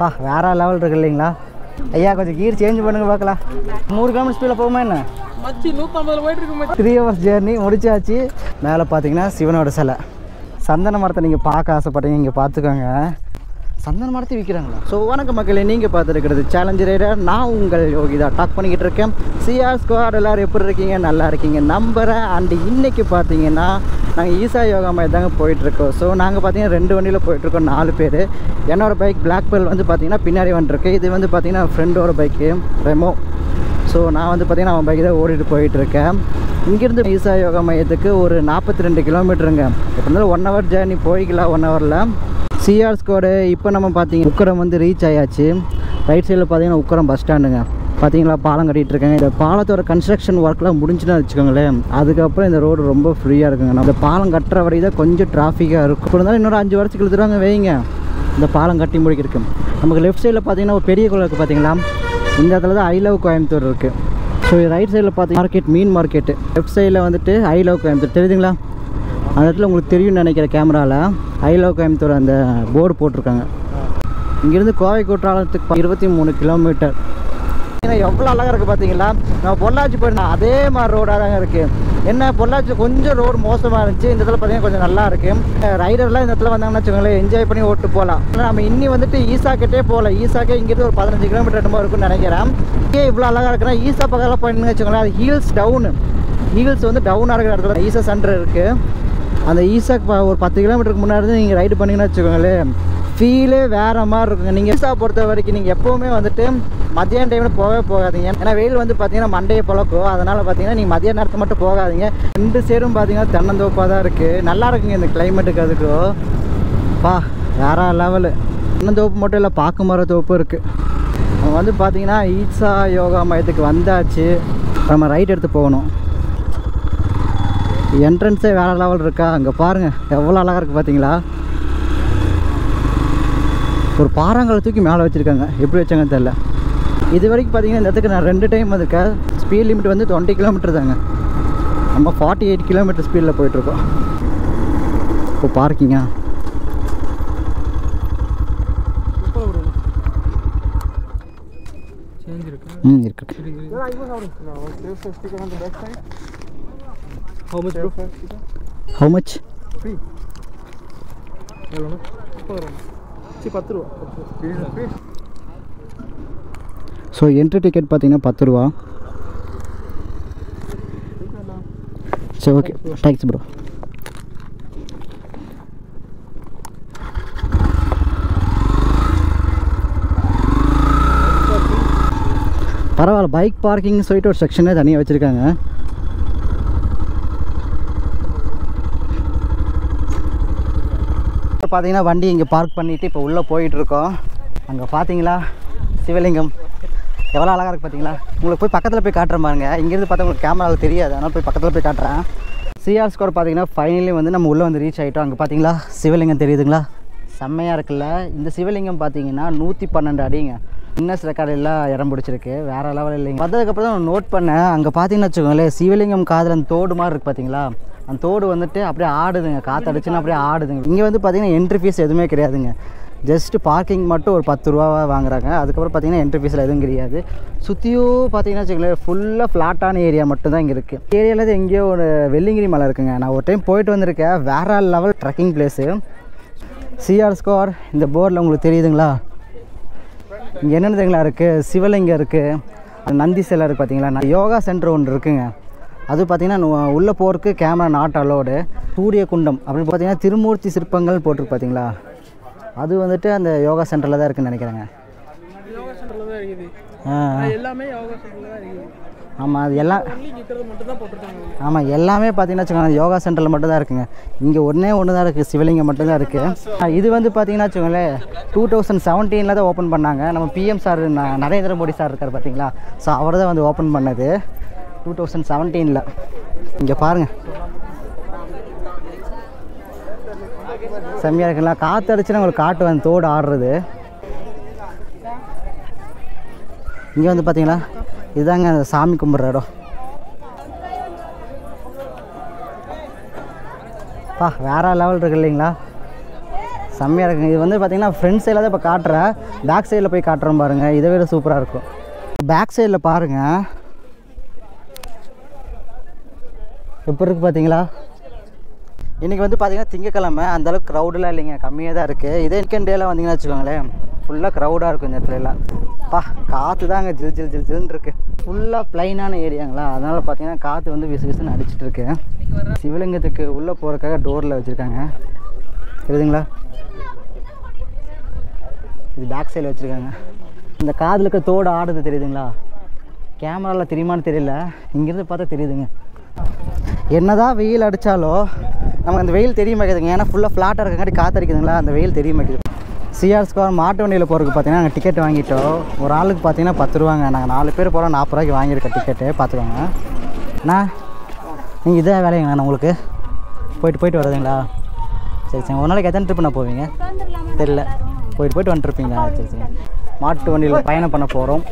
பா வேற லெவல் இருக்கு இல்லைங்களா? ஐயா கொஞ்சம் கீர் சேஞ்ச் பண்ணுங்க பார்க்கலாம். நூறு கிலோமீட்டர் ஸ்பீடில் போகுமா என்ன? த்ரீ ஹவர்ஸ் ஜேர்னி முடிச்சாச்சு. மேலே பார்த்தீங்கன்னா சிவனோட சிலை. சந்தன மரத்தை நீங்கள் பார்க்க ஆசைப்பட்டீங்க இங்கே பார்த்துக்கோங்க சந்தன மரத்தை விற்கிறாங்களா ஸோ வணக்க மக்களே நீங்கள் பார்த்துருக்கிறது சேலஞ்சர் ரைடர் நான் உங்கள் யோகிதா டாக் பண்ணிக்கிட்டு இருக்கேன். சிஆர் ஸ்குவாட் எல்லோரும் எப்படி இருக்கீங்க? நல்லா இருக்கீங்க. நம்புகிறேன் அண்டு இன்னைக்கு பார்த்தீங்கன்னா நாங்கள் ஈசா யோகா மாதிரி தாங்க போயிட்டுருக்கோம். ஸோ நாங்கள் பார்த்தீங்கன்னா ரெண்டு வண்டியில் போயிட்டுருக்கோம் நாலு பேர். என்னோட பைக் பிளாக் பெல் வந்து பார்த்திங்கன்னா பின்னாடி வந்துருக்கு. இது வந்து பார்த்தீங்கன்னா ஃப்ரெண்டோட பைக்கு ரெமோ ஸோ நான் வந்து பார்த்திங்கன்னா அவன் பைக் தான் ஓடிட்டு போயிட்டுருக்கேன். இங்கேருந்து ஈசா யோகா மையத்துக்கு ஒரு நாற்பத்தி ரெண்டு கிலோமீட்டருங்க. இப்போ இருந்தாலும் ஒன் ஹவர் ஜேர்னி போய்க்கலாம் ஒன் ஹவரில் சிஆர் ஸ்கோடு இப்போ நம்ம பார்த்தீங்கன்னா உக்கரம் வந்து ரீச் ஆயாச்சு. ரைட் சைடில் பார்த்தீங்கன்னா உக்கரம் பஸ் ஸ்டாண்டுங்க பார்த்தீங்களா பாலம் கட்டிகிட்டு இருக்காங்க இந்த பாலத்தோட கன்ஸ்ட்ரக்ஷன் ஒர்க்லாம் முடிஞ்சுன்னா வச்சுக்கோங்களேன். அதுக்கப்புறம் இந்த ரோடு ரொம்ப ஃப்ரீயாக இருக்குங்க. நம்ம இந்த பாலம் கட்டுற வரை தான் கொஞ்சம் டிராஃபிக்காக இருக்கும். இப்போ இருந்தாலும் இன்னொரு அஞ்சு வருஷத்துக்கு எழுதுறாங்க வைங்க. இந்த பாலம் கட்டி முடிக்கிறதுக்கு. நமக்கு லெஃப்ட் சைடில் பார்த்தீங்கன்னா ஒரு பெரிய குளம் இருக்குது பார்த்தீங்களா இந்த இடத்துல தான் ஐ லவ் கோயம்புத்தூர் இருக்குது ஸோ ரைட் சைடில் பார்த்தீங்கன்னா மார்க்கெட் மீன் மார்க்கெட்டு லெஃப்ட் சைடில் வந்துட்டு ஐ லவ் கோயம்புத்தூர். தெரியுதுங்களா? அந்த இடத்துல உங்களுக்கு தெரியும்னு நினைக்கிற கேமராவில் ஐ லவ் கோயம்புத்தூர் அந்த போர்டு போட்டிருக்காங்க. இங்கேருந்து கோவை குற்றாலத்துக்கு இருபத்தி மூணு கிலோமீட்டர் பார்த்தீங்கன்னா எவ்வளோ அழகாக இருக்குது பார்த்தீங்களா நம்ம பொள்ளாச்சி போயிருந்தோம் அதே மாதிரி ரோடாக தாங்க இருக்குது என்ன பொள்ளாச்சி கொஞ்சம் ரோடு மோசமாக இருந்துச்சு. இந்த இடத்துல பார்த்தீங்கன்னா கொஞ்சம் நல்லா இருக்குது ரைடர்லாம் இந்த இடத்துல வந்தாங்கன்னு வச்சுக்கோங்களேன் என்ஜாய் பண்ணி ஓட்டு போகலாம் ஆனால் நம்ம இன்னி வந்துட்டு ஈசாக்கிட்டே போகல. ஈசாக்கே இங்கிருந்து ஒரு பதினஞ்சு கிலோமீட்டர் என்னமோ இருக்கும்னு நினைக்கிறேன். ஏன் இவ்வளோ அழகாக இருக்குன்னா ஈசா பக்கத்தில் போயிருந்துன்னு வச்சுக்கோங்களேன் அது ஹீல்ஸ் டவுனு ஹீல்ஸ் வந்து டவுனாக இருக்கிற இடத்துல ஈசா சென்டர் இருக்குது அந்த ஈசாக்கு ஒரு பத்து கிலோமீட்டருக்கு முன்னாடி இருந்து நீங்கள் ரைடு பண்ணிங்கன்னு வச்சுக்கோங்களேன் ஃபீலே வேறு மாதிரி இருக்குங்க. நீங்கள் ஈசா பொறுத்த வரைக்கும் நீங்கள் எப்போவுமே வந்துட்டு மதியான டைமில் போகவே போகாதீங்க. ஏன்னா வெயில் வந்து பார்த்தீங்கன்னா மண்டையை பழக்கும். அதனால் பார்த்தீங்கன்னா நீங்கள் மதிய நேரத்தில் மட்டும் போகாதீங்க. ரெண்டு சைடும் பார்த்தீங்கன்னா தென்னந்தோப்பாக தான் இருக்குது நல்லா இருக்குங்க இந்த கிளைமேட்டுக்கு அதுக்கும் பா வேற லெவலு தென்னந்தோப்பு மட்டும் இல்லை பாக்கு மர தோப்பு இருக்குது நம்ம வந்து பார்த்தீங்கன்னா ஈட்ஸா யோகா மையத்துக்கு வந்தாச்சு. நம்ம ரைட் எடுத்து போகணும். என்ட்ரன்ஸே வேற லெவல் இருக்கா? அங்கே பாருங்கள் எவ்வளோ அழகாக இருக்குது பார்த்தீங்களா ஒரு பாறாங்கலை தூக்கி மேலே வச்சுருக்காங்க. எப்படி வச்சாங்கன்னு தெரில இது வரைக்கும் பார்த்தீங்கன்னா இந்த இடத்துக்கு நான் ரெண்டு டைம் வந்திருக்கேன். ஸ்பீட் லிமிட் வந்து டுவெண்ட்டி கிலோமீட்டர் தாங்க. நம்ம ஃபார்ட்டி எயிட் கிலோமீட்டர் ஸ்பீடில் போயிட்டுருக்கோம். இப்போ பார்க்கிங்கா சேஞ்ச் இருக்கு. ம் இருக்கு ஹவு மச் பத்து ரூபா. ஸோ என்ட்ரி டிக்கெட் பார்த்தீங்கன்னா பத்து ரூபா. சரி ஓகே தேங்க்ஸ் ப்ரோ பரவாயில்ல பைக் பார்க்கிங் சொல்லிட்டு ஒரு செக்ஷனே தனியாக வச்சுருக்காங்க. பார்த்தீங்கன்னா வண்டி இங்கே பார்க் பண்ணிவிட்டு இப்போ உள்ளே போயிட்டுருக்கோம் அங்கே பார்த்தீங்களா? சிவலிங்கம். எவ்வளோ அழகாக இருக்குது பார்த்தீங்களா உங்களுக்கு போய் பக்கத்தில் போய் காட்டுறேன் பாருங்க. இங்கேருந்து பார்த்தா உங்களுக்கு கேமராவில் தெரியாது. அதனால் போய் பக்கத்தில் போய் காட்டுறேன். சிஆர் ஸ்கோர் பார்த்தீங்கன்னா ஃபைனலி வந்து நம்ம உள்ளே வந்து ரீச் ஆகிட்டோம் அங்கே பார்த்தீங்களா சிவலிங்கம் தெரியுதுங்களா? செம்மையாக இருக்குல்ல? இந்த சிவலிங்கம் பார்த்தீங்கன்னா நூற்றி பன்னெண்டு அடிங்க. இன்னஸ் ரெக்கார்டெல்லாம் இடம் பிடிச்சிருக்கு. வேறு லெவல் இல்லைங்க. வந்ததுக்கப்புறம் தான் நோட் பண்ணேன். அங்கே பார்த்தீங்கன்னு வச்சுக்கோங்களேன் சிவலிங்கம் காதில் அந்த தோடு மாதிரி இருக்குது பார்த்தீங்களா அந்த தோடு வந்துட்டு அப்படியே ஆடுதுங்க. காற்று அடிச்சுன்னா அப்படியே ஆடுதுங்க. இங்கே வந்து பார்த்தீங்கன்னா என்ட்ரி ஃபீஸ் எதுவுமே கிடையாதுங்க. ஜஸ்ட்டு பார்க்கிங் மட்டும் ஒரு பத்து ரூபாவாக வாங்குறாங்க. அதுக்கப்புறம் பார்த்தீங்கன்னா என்ட்ரி ஃபீஸில் எதுவும் கிடையாது. சுற்றியும் பார்த்தீங்கன்னா வச்சுக்கோங்களேன் ஃபுல்லாக ஃப்ளாட்டான ஏரியா மட்டும் தான் இங்கே இருக்குது ஏரியாவில் எங்கேயோ ஒரு வெள்ளிங்கிரி மலை இருக்குங்க. நான் ஒரு டைம் போயிட்டு வந்திருக்கேன். வேற level trekking place CR score இந்த போர்டில் உங்களுக்கு தெரியுதுங்களா? இங்கே என்னென்னதுங்களா இருக்குது சிவலிங்கம் இருக்குது நந்தி சிலை இருக்குது பார்த்தீங்களா? யோகா சென்டர் ஒன்று இருக்குங்க. அது பார்த்திங்கன்னா உள்ளே போகிறதுக்கு கேமரா நாட் அலோடு சூரிய குண்டம் அப்படின்னு பார்த்தீங்கன்னா திருமூர்த்தி சிற்பங்கள் போட்டிருக்கு பார்த்தீங்களா? அது வந்துட்டு அந்த யோகா சென்டரில் தான் இருக்குன்னு நினைக்கிறேங்க. யோகா சென்டரில் தான் இருக்குது. ஆ. அது எல்லாமே யோகா சென்டரில் தான் இருக்குது. ஆமாம் அது எல்லாம் ஆமாம் எல்லாமே பார்த்தீங்கன்னா வச்சுக்கோங்க யோகா சென்டரில் மட்டும் தான் இருக்குங்க. இங்கே ஒன்றே ஒன்று தான் இருக்குது சிவலிங்கம் மட்டும் தான் இருக்குது இது வந்து பார்த்தீங்கன்னா வச்சுக்கோங்களேன் டூ தௌசண்ட் செவன்டீனில் தான் ஓப்பன் பண்ணாங்க. நம்ம PM sir Narendra Modi sir இருக்கார் பார்த்தீங்களா? ஸோ அவர் தான் வந்து ஓப்பன் பண்ணது. டூ தௌசண்ட் செவன்டீனில் இங்கே பாருங்கள் செம்மையாக இருக்குங்களா? காற்று அடிச்சுன்னா உங்களுக்கு காட்டு வந்து தோடு ஆடுறது. இங்கே வந்து பார்த்தீங்களா இதுதாங்க அந்த சாமி கும்பிட்ற இடம். பா வேறு லெவல் இருக்கு இல்லைங்களா? செம்மையாக இருக்குங்க. இது வந்து பார்த்தீங்கன்னா ஃப்ரண்ட் சைடில் தான் இப்போ காட்டுறேன். பேக் சைடில் போய் காட்டுறோம் பாருங்கள் இதை விட சூப்பராக இருக்கும். பேக் சைடில் பாருங்கள் எப்படி இருக்குது பார்த்தீங்களா இன்றைக்கி வந்து பார்த்தீங்கன்னா திங்கக்கிழமை. அந்தளவுக்கு க்ரௌடெலாம் இல்லைங்க. கம்மியாக தான் இருக்குது இதே வீக்கெண்ட் டேலாம் வந்தீங்கன்னா வச்சுக்கோங்களேன் ஃபுல்லாக க்ரௌடாக இருக்கும் இந்த இடத்துலலாம் பா காற்று தாங்க ஜில் ஜில் ஜில் ஜில்னு இருக்குது ஃபுல்லாக ப்ளைனான ஏரியாங்களா அதனால் பார்த்தீங்கன்னா காற்று வந்து விசு விசுன்னு அடிச்சிட்டு இருக்கு. சிவலிங்கத்துக்கு உள்ளே போகிறக்காக டோரில் வச்சுருக்காங்க. தெரியுதுங்களா? இது பேக் சைடில் வச்சுருக்காங்க. இந்த காதில் இருக்க தோடு ஆடுது தெரியுதுங்களா? கேமராவில் தெரியுமான்னு தெரியல. இங்கேருந்து பார்த்தா தெரியுதுங்க. என்னதான் வெயில் அடித்தாலும் நமக்கு அந்த வெயில் தெரிய மாட்டேங்குதுங்க. ஏன்னா ஃபுல்லாக ஃப்ளாட்டாக இருக்கங்காட்டி காத்தடிக்குதுங்களா? அந்த வெயில் தெரிய மாட்டேங்குது. சிஆர் ஸ்கோர் மாட்டு வண்டியில் போகிறதுக்கு பார்த்தீங்கன்னா நாங்கள் டிக்கெட் வாங்கிட்டோம். ஒரு ஆளுக்கு பார்த்தீங்கன்னா பத்து ரூபாங்க. நாங்கள் நாலு பேர் போகிறோம் நாற்பது ரூபாய்க்கு வாங்கியிருக்க டிக்கெட்டு பார்த்துக்கோங்க. அண்ணா நீங்கள் இதான் வேலைங்கண்ணா உங்களுக்கு? போயிட்டு போயிட்டு வர்றதுங்களா? சரி சரி. ஒரு நாளைக்கு எத்தனை ட்ரிப் நான் போவீங்க? தெரியல. போயிட்டு போயிட்டு வந்துட்டுருப்பீங்களா சரி சரி. மாட்டு வண்டியில் பயணம் பண்ண போகிறோம்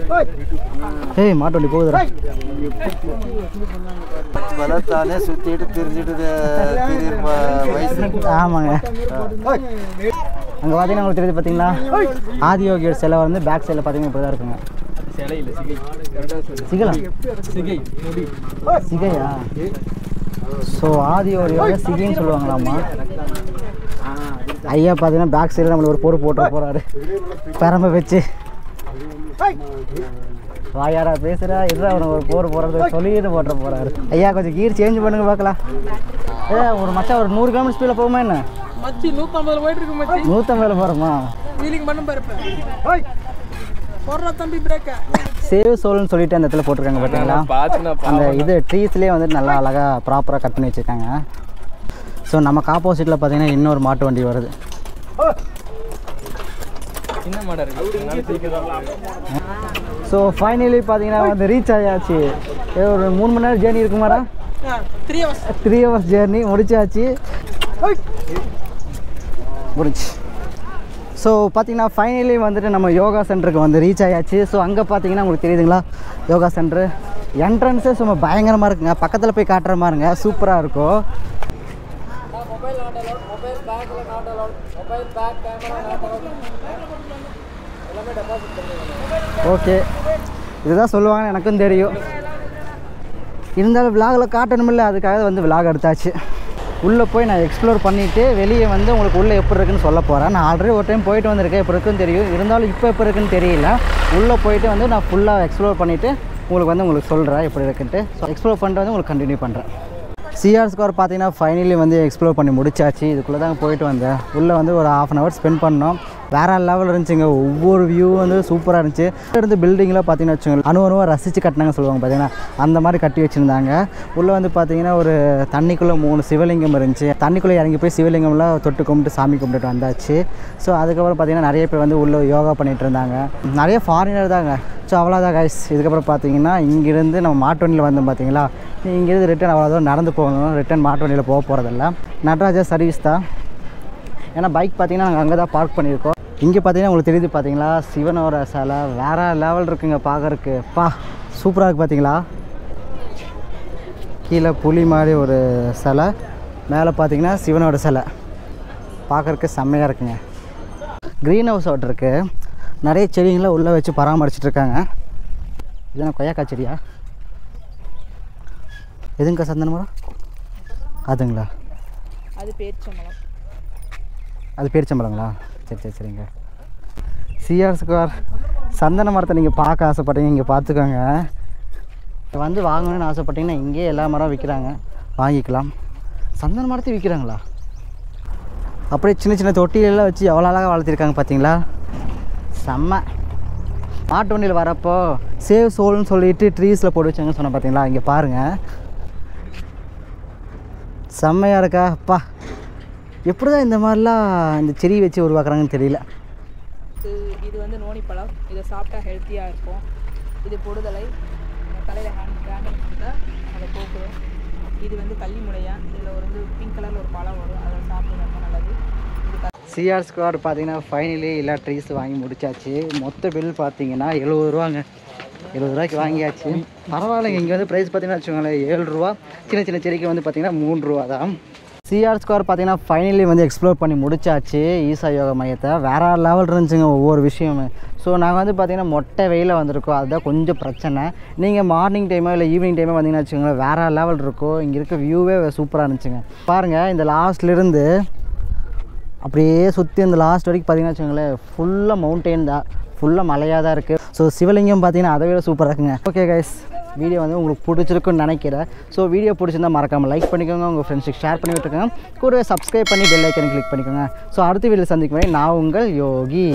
ஏய் மாட்டு வண்டி போகுதுடா. பலத்தானே சுத்திட்டு திரிஞ்சிட்டு ஆமாங்க. அங்கே பார்த்தீங்கன்னா உங்களுக்கு தெரியுது பார்த்தீங்களா ஆதியோகியோட சிலை வந்து பேக் சைடில் பார்த்தீங்கன்னா இப்படி தான் இருக்குங்க. சிகலா சிகையா? ஸோ ஆதியோகியோட சிகைன்னு சொல்லுவாங்களாமா ஐயா பார்த்தீங்கன்னா பேக் சைடில் நம்மளுக்கு ஒரு போடு போட்டு போகிறாரு பெரம்ப வச்சு. வாயாரா பேசுகிறா இருடா அவனுக்கு ஒரு போர் போடுறது சொல்லிட்டு போட்டுற போகிறாரு ஐயா கொஞ்சம் கீர் சேஞ்ச் பண்ணுங்க பார்க்கலாம். ஏ ஒரு மச்சான் ஒரு நூறு கிலோமீட்டர் ஸ்பீடில் போகுமா என்ன? மச்சி நூற்றம்பது போயிட்டு இருக்கு மச்சி. நூற்றம்பதில் போகிறோமா வீலிங் பண்ண பாருப்பேன் போடுறா தம்பி பிரேக்க சேவ் சோல்னு சொல்லிட்டு அந்த இடத்துல போட்டிருக்காங்க பார்த்தீங்களா அந்த இது ட்ரீஸ்லேயே வந்து நல்லா அழகாக ப்ராப்பராக கட் பண்ணி வச்சுருக்காங்க. ஸோ நமக்கு ஆப்போசிட்டில் பார்த்தீங்கன்னா இன்னொரு மாட்டு வண்டி வருது. ஸோ ஃபைனலி பார்த்தீங்கன்னா வந்து ரீச் ஆயாச்சு. ஒரு மூணு மணி நேரம் journey இருக்குமாடா? Three hours three hours journey முடிச்சாச்சு. முடிச்சு. ஸோ பார்த்தீங்கன்னா ஃபைனலி வந்துட்டு நம்ம யோகா சென்டருக்கு வந்து ரீச் ஆயாச்சு. ஸோ அங்கே பார்த்தீங்கன்னா உங்களுக்கு தெரியுதுங்களா? Yoga centre. என்ட்ரன்ஸே சும்மா பயங்கரமாக இருக்குங்க. பக்கத்தில் போய் காட்டுற மாதிரிங்க. சூப்பராக இருக்கும் மொபைல் நாட் அலவுட் மொபைல் பேக்கில் not allowed mobile bag camera not allowed எல்லாமே டெபாசிட் பண்ணுவாங்க ஓகே. இதுதான் சொல்லுவாங்க எனக்கும் தெரியும். இருந்தாலும் விலாகில் காட்டணுமில்ல அதுக்காக வந்து விலாக் எடுத்தாச்சு. உள்ளே போய் நான் எக்ஸ்ப்ளோர் பண்ணிவிட்டு வெளியே வந்து உங்களுக்கு உள்ளே எப்படி இருக்குன்னு சொல்ல போகிறேன் நான் ஆல்ரெடி ஒரு டைம் போயிட்டு வந்திருக்கேன் எப்படி இருக்குன்னு தெரியும். இருந்தாலும் இப்போ எப்படி இருக்குன்னு தெரியல. உள்ளே போயிட்டு வந்து நான் ஃபுல்லாக எக்ஸ்ப்ளோர் பண்ணிவிட்டு உங்களுக்கு வந்து உங்களுக்கு சொல்கிறேன் எப்படி இருக்குன்ட்டு. ஸோ எக்ஸ்ப்ளோர் பண்ணிட்டு வந்து உங்களுக்கு கண்டினியூ பண்ணுறேன் சிஆர் ஸ்கோர் பார்த்தீங்கன்னா ஃபைனலி வந்து எக்ஸ்ப்ளோர் பண்ணி முடிச்சாச்சு. இதுக்குள்ளே தான் போயிட்டு வந்தேன். உள்ளே வந்து ஒரு ஹாஃப் அன் ஹவர் ஸ்பெண்ட் பண்ணோம். வேறு லெவல் இருந்துச்சுங்க. ஒவ்வொரு வியூ வந்து சூப்பராக இருந்துச்சு. இருந்து பில்டிங்லாம் பார்த்தீங்கன்னா வச்சுக்கோங்க அணு அணுவாக ரசித்து கட்டினாங்க சொல்லுவாங்க பார்த்தீங்கன்னா அந்த மாதிரி கட்டி வச்சுருந்தாங்க. உள்ளே வந்து பார்த்தீங்கன்னா ஒரு தண்ணிக்குள்ளே மூணு சிவலிங்கம் இருந்துச்சு. தண்ணிக்குள்ளே இறங்கி போய் சிவலிங்கம்லாம் தொட்டு கும்பிட்டு சாமி கும்பிட்டு வந்தாச்சு. ஸோ அதுக்கப்புறம் பார்த்தீங்கன்னா நிறைய பேர் வந்து உள்ளே யோகா பண்ணிகிட்டு இருந்தாங்க. நிறைய ஃபாரினர் தாங்க. ஸோ அவ்வளோதான் கைஸ் இதுக்கப்புறம் பார்த்தீங்கன்னா இங்கேருந்து நம்ம மாட்டுவண்டியில் வந்தோம் பார்த்தீங்களா இங்கேருந்து ரிட்டன் அவ்வளோதான் நடந்து போகணும். ரிட்டன் மாட்டு வண்டியில் போக போகிறதில்ல நடராஜா சர்வீஸ் தான். ஏன்னா பைக் பார்த்தீங்கன்னா நாங்கள் அங்கே தான் பார்க் பண்ணியிருக்கோம். இங்கே பார்த்தீங்கன்னா உங்களுக்கு தெரியுது பார்த்தீங்களா சிவனோட சிலை வேறு லெவல் இருக்குங்க பார்க்கறக்கு பா சூப்பராக இருக்குது பார்த்தீங்களா கீழே புலி மாதிரி ஒரு சிலை மேலே பார்த்தீங்கன்னா சிவனோட சிலை. பார்க்கறக்கு செம்மையாக இருக்குங்க. க்ரீன் ஹவுஸ் அவுட் இருக்குது நிறைய செடிங்களை உள்ளே வச்சு பராமரிச்சிட்ருக்காங்க இதுனா கொய்யாக்காய் செடியா? எதுங்கக்கா சந்தனமரம் அதுங்களா? அது பேரிச்சம்பழம் அது பேரிச்சம்பழங்களா சரி சரி சரிங்க. சிஆர் ஸ்கொயர் சந்தன மரத்தை நீங்கள் பார்க்க ஆசைப்பட்டீங்க இங்கே பார்த்துக்கோங்க. வந்து வாங்கணும்னு ஆசைப்பட்டீங்கன்னா இங்கேயே எல்லா மரம் விற்கிறாங்க வாங்கிக்கலாம். சந்தன மரத்தை விற்கிறாங்களா அப்படியே சின்ன சின்ன தொட்டிலெல்லாம் வச்சு எவ்வளோ அழகாக வளர்த்திருக்காங்க பார்த்தீங்களா? செம்ம. மாட்டு வண்டியில் வரப்போ சேவ் சோல்னு சொல்லிட்டு ட்ரீஸில் போட்டு வச்சாங்கன்னு சொன்னேன் பார்த்தீங்களா? இங்கே பாருங்கள் செம்மையாக இருக்கா? அப்பா. எப்படி தான் இந்த மாதிரிலாம் இந்த செடி வச்சு உருவாக்குறாங்கன்னு தெரியல. இது வந்து நோனிப்பழம். இதை சாப்பிட்டா ஹெல்த்தியாக இருக்கும். இது பொடுதலை தலையில் ஹேண்ட் ஹேண்ட் கொடுத்தா அதை போக்குடும் இது வந்து கள்ளி முளையா இதில் ஒரு வந்து பிங்க் கலரில் ஒரு பழம் வரும். அதை சாப்பிட ரொம்ப நல்லது. சிஆர் ஸ்கொயர் பார்த்தீங்கன்னா ஃபைனலி எல்லா ட்ரீஸ் வாங்கி முடிச்சாச்சு. மொத்த பில் பார்த்தீங்கன்னா எழுபது ரூபாங்க. எழுபது ரூபாய்க்கு வாங்கியாச்சு. பரவாயில்லைங்க. இங்கே வந்து ப்ரைஸ் பார்த்தீங்கன்னா வச்சுக்கோங்களேன் ஏழு ரூபா. சின்ன சின்ன செடிக்கு வந்து பார்த்தீங்கன்னா மூணு ரூபா தான். சிஆர் ஸ்கொயர் பார்த்தீங்கன்னா ஃபைனலி வந்து எக்ஸ்ப்ளோர் பண்ணி முடிச்சாச்சு. ஈசா யோகா மையத்தை. வேறு லெவல் இருந்துச்சுங்க ஒவ்வொரு விஷயமே ஸோ நாங்கள் வந்து பார்த்திங்கன்னா மொட்டை வெயிலில் வந்திருக்கோம். அதுதான் கொஞ்சம் பிரச்சனை. நீங்கள் மார்னிங் டைமோ இல்லை ஈவினிங் டைமோ வந்தீங்கன்னா வச்சுக்கோங்களேன் வேறு லெவல் இருக்கும். இங்கே இருக்க வியூவே சூப்பராக இருந்துச்சுங்க. பாருங்கள் இந்த லாஸ்ட்லேருந்து அப்படியே சுற்றி அந்த லாஸ்ட் வரைக்கும் பார்த்தீங்கன்னா வச்சுக்கோங்களேன் ஃபுல்லாக மவுண்டெயின் தான். ஃபுல்லாக மலையாக தான் இருக்குது ஸோ சிவலிங்கம் பார்த்தீங்கன்னா அதை விட சூப்பராக இருக்குங்க. ஓகே கைஸ் வீடியோ வந்து உங்களுக்கு பிடிச்சிருக்குன்னு நினைக்கிறேன். ஸோ வீடியோ பிடிச்சிருந்தா மறக்காமல் லைக் பண்ணிக்கோங்க. உங்கள் ஃப்ரெண்ட்ஸுக்கு ஷேர் பண்ணி விட்டுருக்கோங்க கூட சப்ஸ்கிரைப் பண்ணி பெல் ஐக்கனை கிளிக் பண்ணிக்கோங்க. ஸோ அடுத்த வீடியோ சந்திக்கும் நான் உங்கள் யோகி.